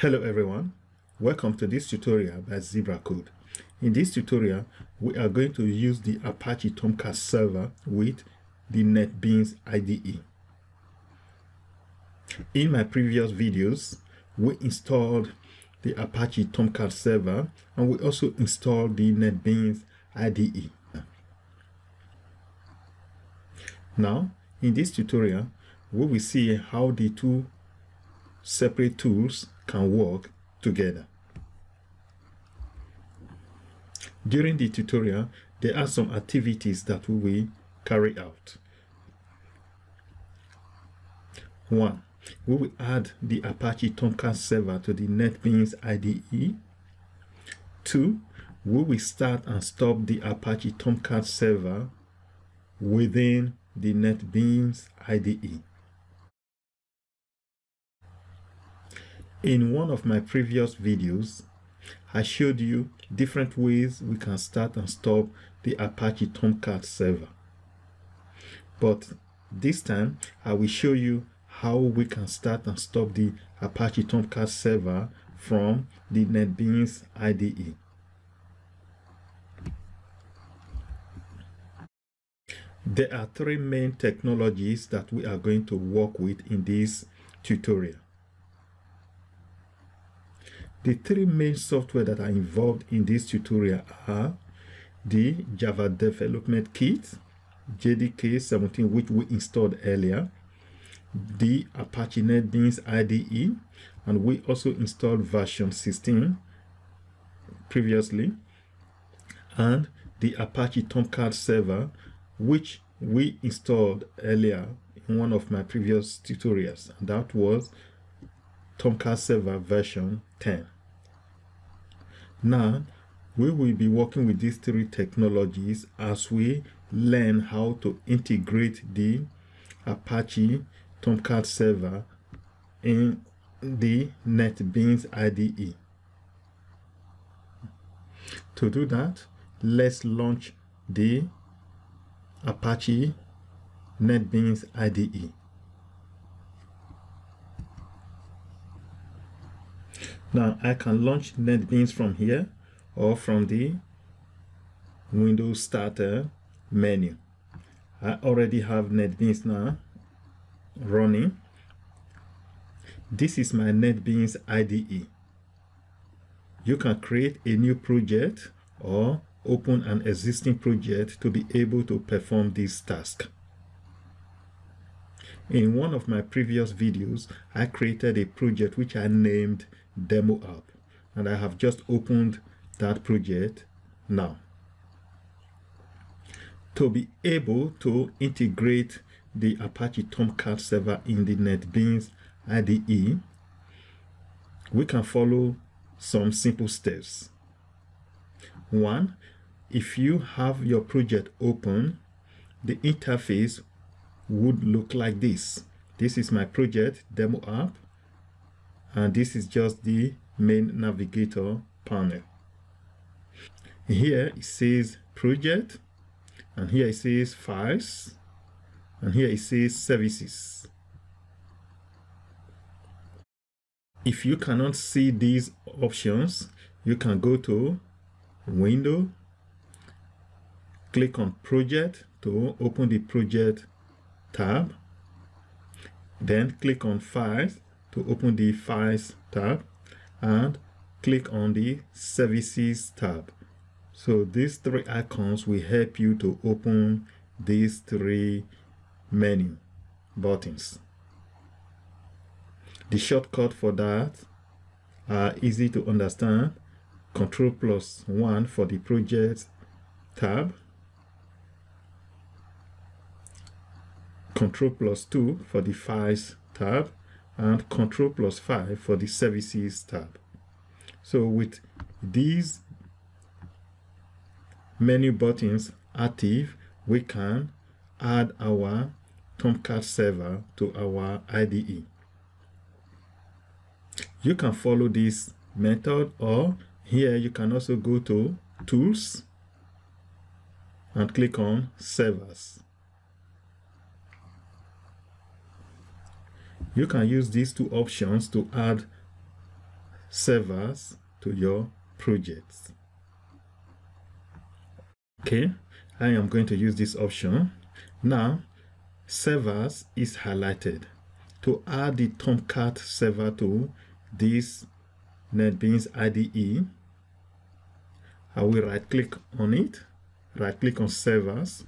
Hello everyone, welcome to this tutorial by ZebraCode. In this tutorial, we are going to use the Apache Tomcat server with the NetBeans IDE. In my previous videos, we installed the Apache Tomcat server and we also installed the NetBeans IDE. Now, in this tutorial, we will see how the two separate tools can work together. During the tutorial, there are some activities that we will carry out. One, we will add the Apache Tomcat server to the NetBeans IDE. Two, we will start and stop the Apache Tomcat server within the NetBeans IDE. In one of my previous videos, I showed you different ways we can start and stop the Apache Tomcat server. But this time, I will show you how we can start and stop the Apache Tomcat server from the NetBeans IDE. There are three main technologies that we are going to work with in this tutorial. The three main software that are involved in this tutorial are the Java Development Kit, JDK 17, which we installed earlier, the Apache NetBeans IDE, and we also installed version 16 previously, and the Apache Tomcat server, which we installed earlier in one of my previous tutorials, and that was Tomcat server version 10. Now, we will be working with these three technologies as we learn how to integrate the Apache Tomcat server in the NetBeans IDE. To do that, let's launch the Apache NetBeans IDE. Now I can launch NetBeans from here or from the Windows Starter menu. I already have NetBeans now running. This is my NetBeans IDE. You can create a new project or open an existing project to be able to perform this task. In one of my previous videos, I created a project which I named Demo App and I have just opened that project now. To be able to integrate the Apache Tomcat server in the NetBeans IDE, we can follow some simple steps. One, if you have your project open, the interface would look like this. This is my project demo app and this is just the main navigator panel. Here it says project and here it says files and here it says services. If you cannot see these options, you can go to window click on project to open the project tab then click on files to open the files tab and click on the services tab. So these three icons will help you to open these three menu buttons. The shortcut for that are easy to understand. Control plus one for the project tab Control plus 2 for the Files tab, and Control plus 5 for the Services tab. So with these menu buttons active, we can add our Tomcat server to our IDE. You can follow this method or here you can also go to Tools and click on Servers. You can use these two options to add servers to your projects. Okay, I am going to use this option. Now, servers is highlighted. To add the Tomcat server to this NetBeans IDE, I will right click on it, right click on servers,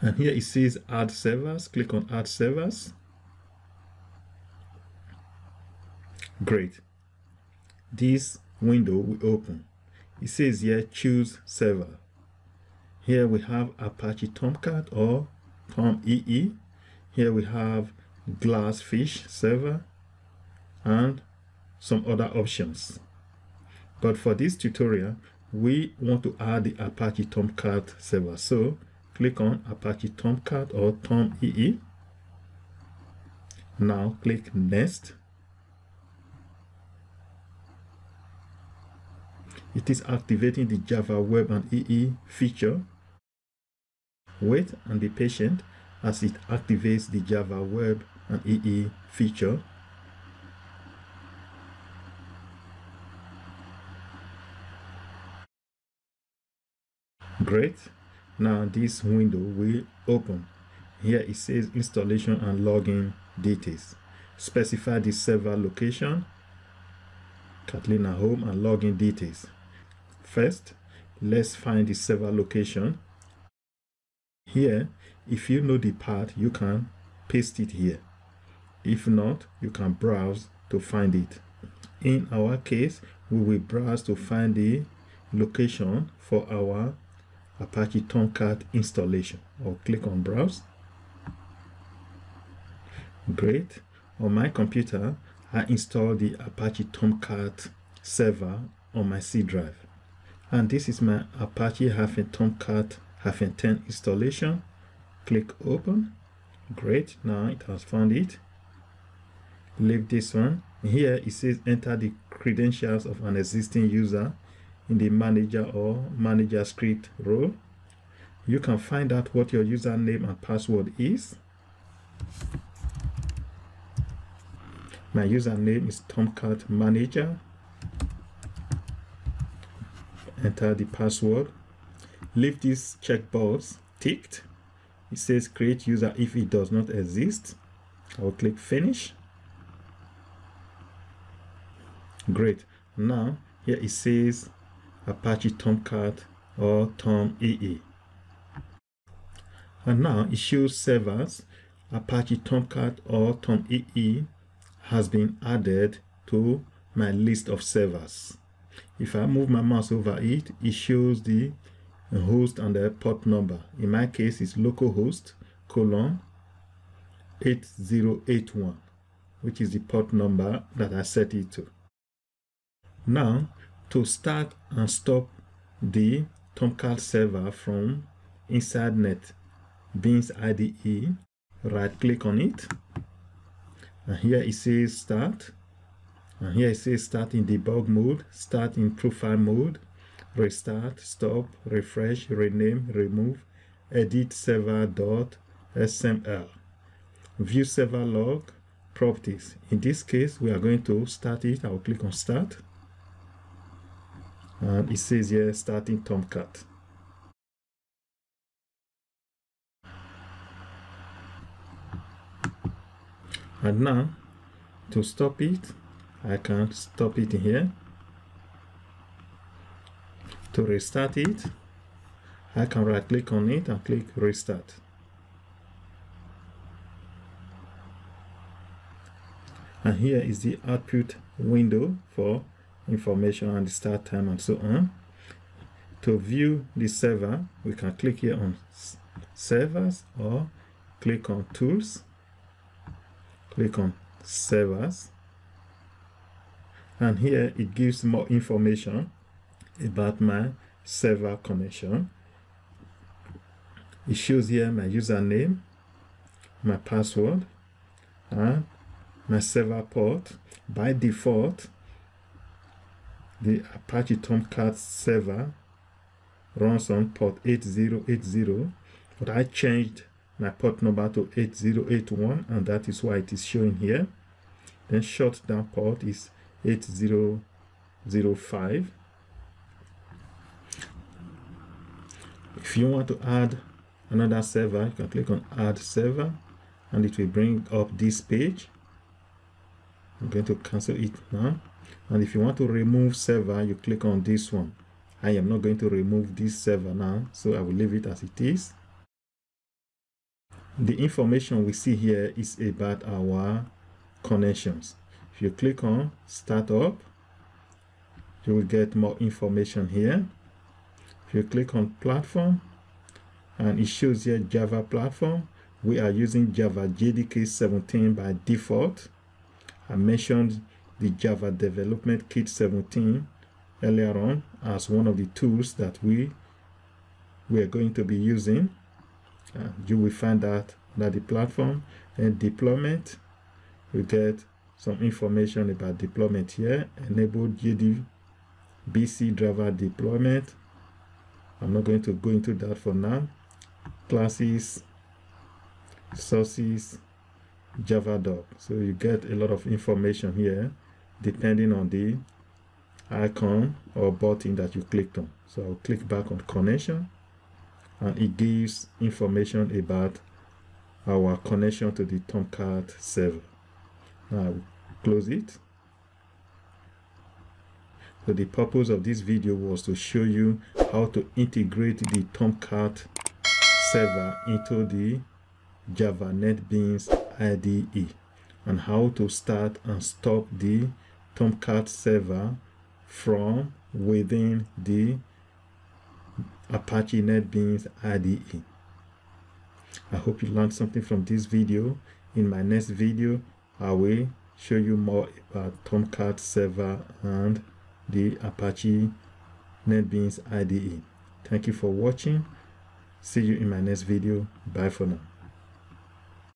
and here it says add servers, click on add servers. Great. This window will open. It says here choose server. Here we have Apache Tomcat or TomEE. Here we have Glassfish server and some other options. But for this tutorial, we want to add the Apache Tomcat server. So click on Apache Tomcat or TomEE. Now click Next. It is activating the Java Web and EE feature. Wait and be patient as it activates the Java Web and EE feature. Great. Now this window will open. Here it says installation and login details. Specify the server location, Catalina home and login details. First, let's find the server location. Here, if you know the path, you can paste it here. If not, you can browse to find it. In our case, we will browse to find the location for our Apache Tomcat installation. Or click on browse. Great. On my computer, I installed the Apache Tomcat server on my C drive. And this is my Apache hyphen Tomcat hyphen 10 installation. Click open. Great. Now it has found it. Leave this one. Here it says enter the credentials of an existing user in the manager or manager script role. You can find out what your username and password is. My username is tomcat manager. Enter the password. Leave this checkbox ticked. It says create user if it does not exist. I will click finish. Great. Now here it says Apache Tomcat or TomEE and now it shows servers Apache Tomcat or TomEE has been added to my list of servers if I move my mouse over it, it shows the host and the port number. In my case, it's localhost colon 8081, which is the port number that I set it to. Now, to start and stop the Tomcat server from inside net beans IDE, right click on it. And here it says start and here it says start in debug mode, start in profile mode, restart, stop, refresh, rename, remove, edit server.xml. View server log, properties. In this case, we are going to start it. I will click on start. And it says here starting Tomcat. And now, to stop it, I can stop it here to restart it I can right click on it and click restart and here is the output window for information and the start time and so on. To view the server we can click here on servers or click on tools. Click on servers. And here it gives more information about my server connection. It shows here my username my password and my server port. By default the Apache Tomcat server runs on port 8080 but I changed my port number to 8081 and that is why it is showing here. Then shutdown port is 8005 if you want to add another server you can click on add server and it will bring up this page. I'm going to cancel it now and if you want to remove server you click on this one. I am not going to remove this server now so I will leave it as it is. The information we see here is about our connections. If you click on startup you will get more information here. If you click on platform and it shows here java platform we are using java jdk 17 by default. I mentioned the java development kit 17 earlier on as one of the tools that we we are going to be using. Uh, you will find that that the platform and deployment you get some information about deployment here. Enable jd bc driver deployment. I'm not going to go into that for now. Classes sources java doc. So you get a lot of information here depending on the icon or button that you clicked on. So i'll click back on connection and it gives information about our connection to the tomcat server. Now close it. So the purpose of this video was to show you how to integrate the tomcat server into the java netbeans IDE and how to start and stop the Tomcat server from within the Apache NetBeans IDE. I hope you learned something from this video. In my next video, I will show you more about Tomcat server and the Apache NetBeans IDE. Thank you for watching. See you in my next video. Bye for now.